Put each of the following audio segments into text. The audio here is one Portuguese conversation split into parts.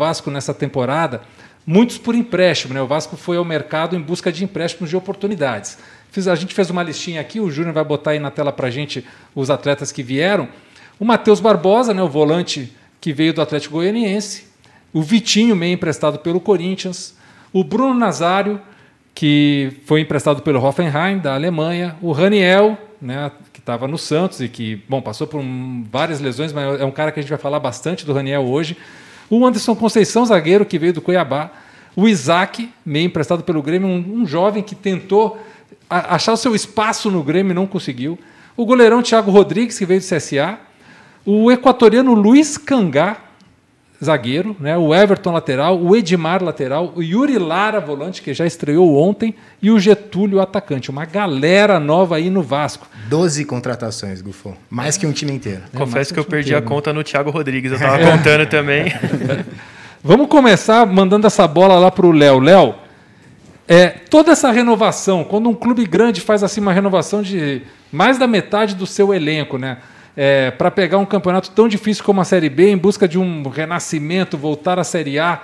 Vasco nessa temporada, muitos por empréstimo. Né? O Vasco foi ao mercado em busca de empréstimos de oportunidades. Fiz, a gente fez uma listinha aqui, o Júnior vai botar aí na tela para gente os atletas que vieram. O Matheus Barbosa, né, o volante que veio do Atlético Goianiense. O Vitinho, meio emprestado pelo Corinthians. O Bruno Nazário, que foi emprestado pelo Hoffenheim, da Alemanha. O Raniel, né, que estava no Santos e que, bom, passou por um, várias lesões, mas é um cara que a gente vai falar bastante do Raniel hoje. O Anderson Conceição, zagueiro, que veio do Cuiabá. O Isaac, meio emprestado pelo Grêmio, um, um jovem que tentou achar o seu espaço no Grêmio e não conseguiu. O goleirão Thiago Rodrigues, que veio do CSA. O equatoriano Luiz Cangá, zagueiro, né? o Everton lateral, o Edmar lateral, o Yuri Lara volante que já estreou ontem e o Getúlio atacante. Uma galera nova aí no Vasco. Doze contratações, Gufo. Mais que um time inteiro. É, Confesso que, que eu perdi inteiro, a conta no Thiago Rodrigues, eu estava contando também. Vamos começar mandando essa bola lá para o Léo. Léo, é, toda essa renovação, quando um clube grande faz assim uma renovação de mais da metade do seu elenco, né? É, para pegar um campeonato tão difícil como a Série B, em busca de um renascimento, voltar à Série A,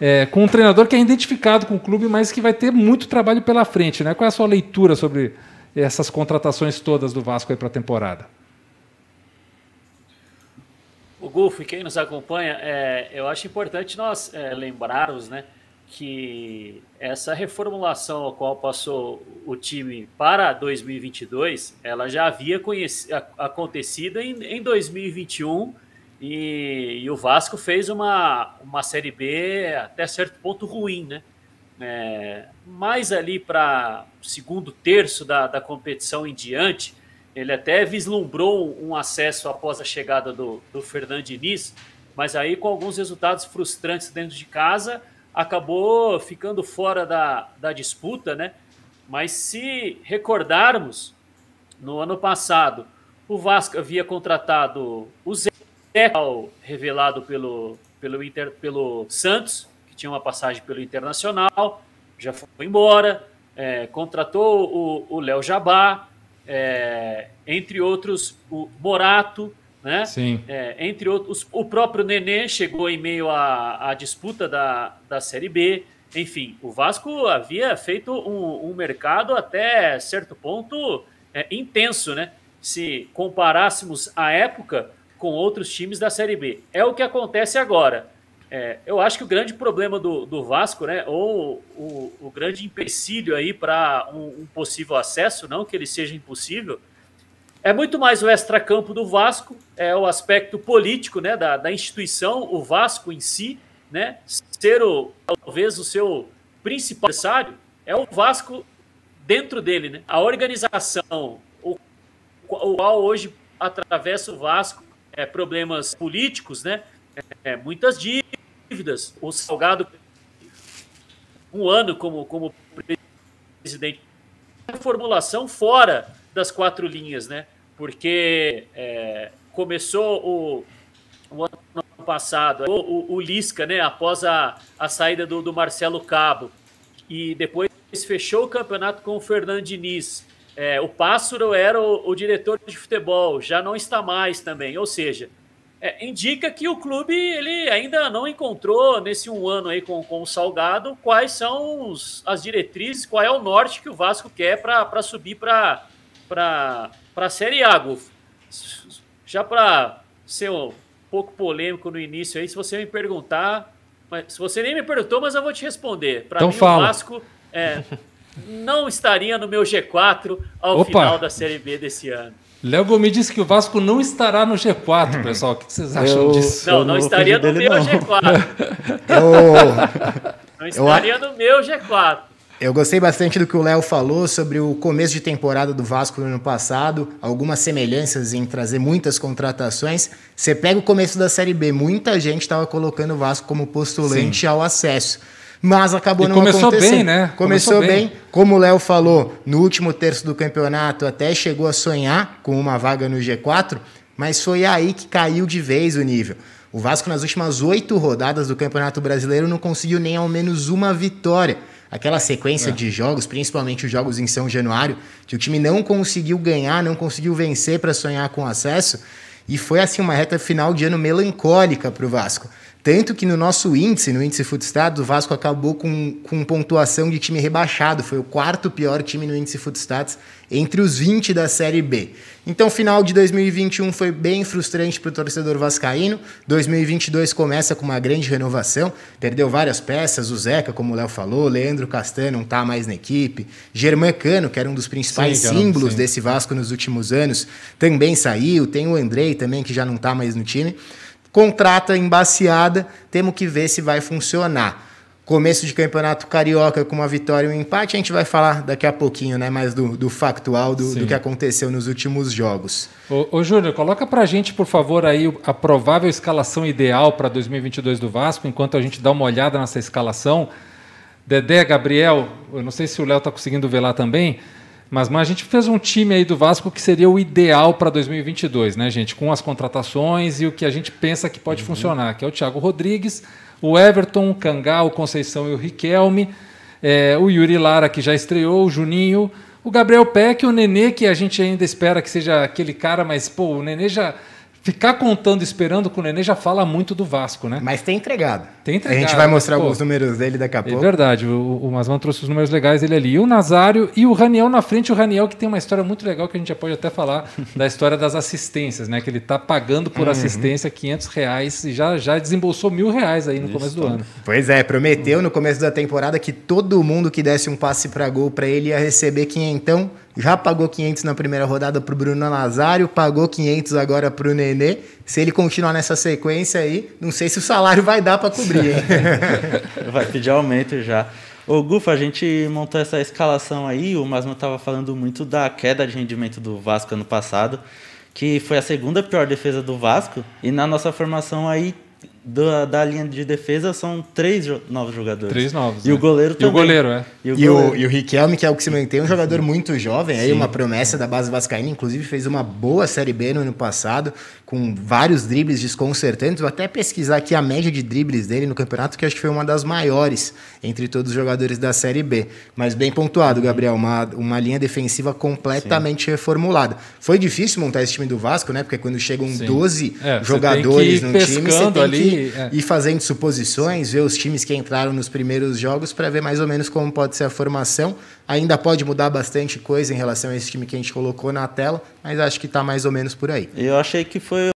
é, com um treinador que é identificado com o clube, mas que vai ter muito trabalho pela frente. Né? Qual é a sua leitura sobre essas contratações todas do Vasco para a temporada? O Gulf, quem nos acompanha, é, eu acho importante nós é, lembrarmos, né? Que essa reformulação a qual passou o time para 2022, ela já havia acontecido em, em 2021 e, e, o Vasco fez uma, uma Série B até certo ponto ruim, né? É, mais ali para segundo terço da, da competição em diante, ele até vislumbrou um acesso após a chegada do, do Fernando Diniz, mas aí com alguns resultados frustrantes dentro de casa, acabou ficando fora da, da disputa, né? Mas se recordarmos, no ano passado, o Vasco havia contratado o Zé, revelado pelo, pelo, Inter, pelo Santos, que tinha uma passagem pelo Internacional, já foi embora, é, contratou o Léo Jabá, é, entre outros, o Morato, né? Sim. É, entre outros, o próprio Nenê chegou em meio à, à disputa da, da Série B. Enfim, o Vasco havia feito um, um mercado até certo ponto é, intenso, né? Se comparássemos a época com outros times da Série B. É o que acontece agora. É, eu acho que o grande problema do, do Vasco, né, ou o, o grande empecilho aí para um, um, possível acesso, não que ele seja impossível, é muito mais o extracampo do Vasco, é o aspecto político né, da, da instituição, o Vasco em si, né, ser o, talvez o seu principal adversário, é o Vasco dentro dele. Né? A organização, o, o qual hoje atravessa o Vasco, é, problemas políticos, né, é, muitas dívidas. O Salgado, um ano como, como presidente, formulação fora das quatro linhas, né? Porque é, começou o, o, ano passado, o, o, o, Lisca, né? Após a, a saída do, do Marcelo Cabo, e depois fechou o campeonato com o Fernando Diniz. É, o Pássaro era o, o, diretor de futebol, já não está mais também. Ou seja, é, indica que o clube ele ainda não encontrou nesse um ano aí com, com o Salgado quais são os, as diretrizes, qual é o norte que o Vasco quer para subir para para a Série A, Gufo. Já para ser um pouco polêmico no início aí, se você me perguntar, mas se você nem me perguntou, mas eu vou te responder. Para então mim, fala. o Vasco é, não estaria no meu G4 ao Opa. final da Série B desse ano. Léo Gomes disse que o Vasco não estará no G4, pessoal. O que vocês acham eu, disso? Não, não, não estaria no meu não. G4. Eu... Não estaria eu... no meu G4. Eu gostei bastante do que o Léo falou sobre o começo de temporada do Vasco no ano passado, algumas semelhanças em trazer muitas contratações. Você pega o começo da Série B, muita gente estava colocando o Vasco como postulante Sim. ao acesso. Mas acabou e não começou acontecendo. bem, né? Começou, começou bem. bem. Como o Léo falou, no último terço do campeonato até chegou a sonhar com uma vaga no G4, mas foi aí que caiu de vez o nível. O Vasco, nas últimas oito rodadas do Campeonato Brasileiro, não conseguiu nem ao menos uma vitória aquela sequência é. de jogos, principalmente os jogos em São Januário, que o time não conseguiu ganhar, não conseguiu vencer para sonhar com acesso, e foi assim uma reta final de ano melancólica para o Vasco. Tanto que no nosso índice, no índice Footstats, o Vasco acabou com, com pontuação de time rebaixado. Foi o quarto pior time no índice Footstats entre os 20 da Série B. Então, final de 2021 foi bem frustrante para o torcedor vascaíno. 2022 começa com uma grande renovação. Perdeu várias peças, o Zeca, como o Léo falou, Leandro Castanho não está mais na equipe. Germán Cano, que era um dos principais sim, símbolos sim. desse Vasco nos últimos anos, também saiu. Tem o Andrei também, que já não está mais no time contrata embaciada, temos que ver se vai funcionar. Começo de campeonato carioca com uma vitória e um empate, a gente vai falar daqui a pouquinho, né? Mais do, do factual do, do, que aconteceu nos últimos jogos. Ô, ô Júnior, coloca pra gente, por favor, aí a provável escalação ideal para 2022 do Vasco, enquanto a gente dá uma olhada nessa escalação. Dedé, Gabriel, eu não sei se o Léo tá conseguindo ver lá também. Mas, mas a gente fez um time aí do Vasco que seria o ideal para 2022, né, gente? Com as contratações e o que a gente pensa que pode uhum. funcionar, que é o Thiago Rodrigues, o Everton, o Cangá, o Conceição e o Riquelme, é, o Yuri Lara, que já estreou, o Juninho, o Gabriel Peck, o Nenê, que a gente ainda espera que seja aquele cara, mas, pô, o Nenê já Ficar contando, esperando com o Nenê já fala muito do Vasco, né? Mas tem entregado. Tem entregado. A gente vai mostrar pô, alguns números dele daqui a é pouco. É verdade, o, o Masman trouxe os números legais dele ali. E o Nazário e o Raniel na frente. O Raniel que tem uma história muito legal que a gente já pode até falar da história das assistências, né? Que ele tá pagando por uhum. assistência 500 reais e já, já desembolsou mil reais aí no Isso. começo do ano. Pois é, prometeu no começo da temporada que todo mundo que desse um passe para gol para ele ia receber quinhentão já pagou 500 na primeira rodada para o Bruno Nazário, pagou 500 agora para o Nenê. Se ele continuar nessa sequência aí, não sei se o salário vai dar para cobrir. vai pedir aumento já. Ô, Gufa, a gente montou essa escalação aí, o Masmo estava falando muito da queda de rendimento do Vasco ano passado, que foi a segunda pior defesa do Vasco, e na nossa formação aí da, da linha de defesa são três novos jogadores. Três novos. E é. o goleiro também. E o goleiro, é. E o, e o, e o Riquelme, que é o que se mantém, um jogador muito jovem, aí uma promessa da base vascaína, inclusive fez uma boa Série B no ano passado, com vários dribles desconcertantes. Vou até pesquisar aqui a média de dribles dele no campeonato, que acho que foi uma das maiores entre todos os jogadores da Série B. Mas bem pontuado, Gabriel, uma, uma linha defensiva completamente Sim. reformulada. Foi difícil montar esse time do Vasco, né? Porque quando chegam Sim. 12 é, jogadores no time, você tem ali, que é. ir fazendo suposições, ver os times que entraram nos primeiros jogos para ver mais ou menos como pode ser a formação. Ainda pode mudar bastante coisa em relação a esse time que a gente colocou na tela, mas acho que está mais ou menos por aí. Eu achei que foi